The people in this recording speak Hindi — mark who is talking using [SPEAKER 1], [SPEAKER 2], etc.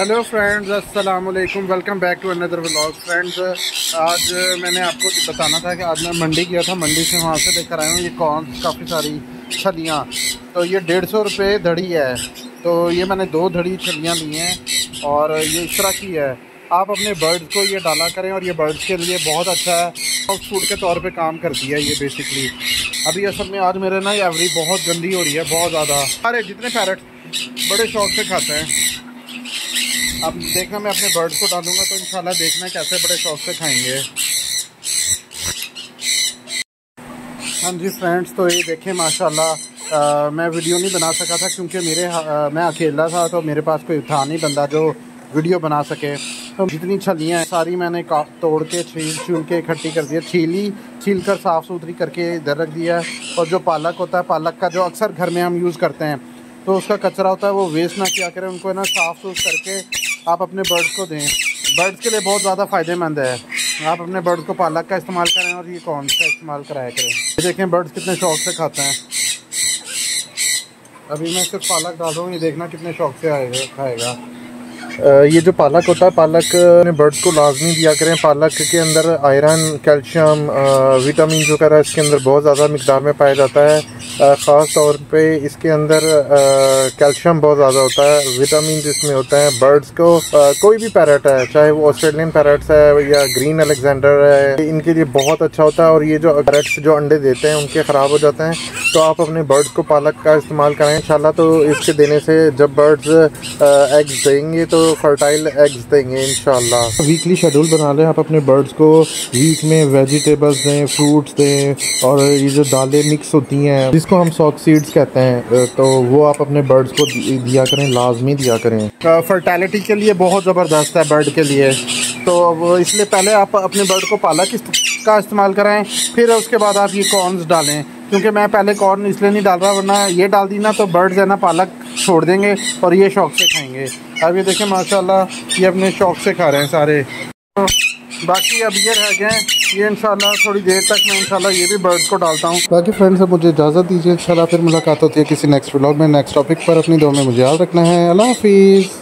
[SPEAKER 1] हेलो फ्रेंड्स अस्सलाम वालेकुम welcome back to another vlog friends आज मैंने आपको बताना था कि आज मैं मंडी गया था। मंडी से वहाँ से लेकर आया हूँ। ये कौन काफ़ी सारी छलियाँ। तो ये डेढ़ सौ रुपये धड़ी है। तो ये मैंने दो धड़ी छलियाँ ली हैं और ये इस तरह की है। आप अपने बर्ड्स को ये डाला करें और ये बर्ड्स के लिए बहुत अच्छा है। और फ़ूड के तौर पे काम करती है ये बेसिकली अभी असल में आज मेरे ना एवरी बहुत गंदी हो रही है, बहुत ज़्यादा। अरे, जितने पैरट बड़े शौक से खाते हैं। अब देखना मैं अपने बर्ड्स को डालूँगा तो इंशाल्लाह देखना कैसे बड़े शौक से खाएँगे। हाँ जी फ्रेंड्स तो ये देखें माशाल्लाह मैं वीडियो नहीं बना सका था क्योंकि मेरे आ, मैं अकेला था तो मेरे पास कोई था नहीं बंदा जो वीडियो बना सके। तो जितनी छलियाँ हैं सारी मैंने तोड़ के छील छूल के इकट्ठी कर दिया छीली छील कर साफ़ सुथरी करके इधर रख दिया और जो पालक होता है पालक का जो अक्सर घर में हम यूज़ करते हैं तो उसका कचरा होता है वो वेस्ट ना किया करें उनको ना साफ़ सूफ करके आप अपने बर्ड्स को दें। बर्ड्स के लिए बहुत ज़्यादा फ़ायदेमंद है। आप अपने बर्ड्स को पालक का इस्तेमाल करें और ये कौन सा इस्तेमाल कराया करें। ये देखें बर्ड्स कितने शौक से खाते हैं। अभी मैं सिर्फ़ पालक डाल हूँ, ये देखना कितने शौक से आएगा, खाएगा। ये जो पालक होता है, पालक ने बर्ड्स को लाजमी दिया करें। पालक के अंदर आयरन कैल्शियम विटामिन कर इसके अंदर बहुत ज़्यादा मकदार में पाया जाता है। ख़ास तौर पे इसके अंदर कैल्शियम बहुत ज़्यादा होता है विटामिन जिसमें होता है बर्ड्स को आ, कोई भी पैरट है चाहे वो ऑस्ट्रेलियन पैरट्स है या ग्रीन अलेक्जेंडर है इनके लिए बहुत अच्छा होता है और ये जो पैरट्स जो अंडे देते हैं उनके ख़राब हो जाते हैं तो आप अपने बर्ड्स को पालक का इस्तेमाल करें। इंशाल्लाह तो इसके देने से जब बर्ड्स एग्स देंगे तो फर्टाइल एग्स देंगे इनशाला वीकली शेड्यूल बना लें आप अपने बर्ड्स को वीक में वेजिटेबल्स दें फ्रूट्स दें और ये जो दालें मिक्स होती हैं जिसको हम सॉक सीड्स कहते हैं तो वो आप अपने बर्ड्स को दिया करें, लाजमी दिया करें। फर्टैलिटी के लिए बहुत ज़बरदस्त है बर्ड के लिए। तो इसलिए पहले आप अपने बर्ड को पालक का इस्तेमाल करें, फिर उसके बाद आप ये कॉर्नस डालें। क्योंकि मैं पहले कॉर्न इसलिए नहीं डाल रहा, वरना ये डाल दी ना तो बर्ड्स है ना पालक छोड़ देंगे और ये शौक से खाएँगे। अब ये देखें माशाल्लाह, ये अपने शौक से खा रहे हैं सारे। बाकी अब ये रह गए ये इंशाल्लाह थोड़ी देर तक मैं इंशाल्लाह ये भी बर्ड्स को डालता हूँ। बाकी फ्रेंड्स अब मुझे इजाज़त दीजिए। इंशाल्लाह फिर मुलाकात होती है किसी नेक्स्ट व्लॉग में नेक्स्ट टॉपिक पर। अपनी दो में मुझे याद रखना है। अल्लाह हाफिज़।